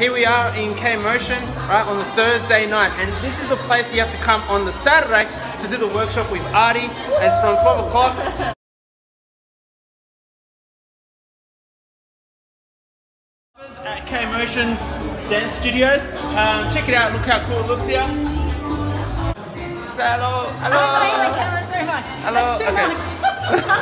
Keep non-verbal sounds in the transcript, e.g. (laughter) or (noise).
here we are in K Motion, right, on the Thursday night. And this is the place you have to come on the Saturday to do the workshop with Artie. It's from 12 o'clock. At K Motion Dance Studios. Um, check it out, look how cool it looks here. Say hello, hello. I like camera so much. Hello, okay. (laughs)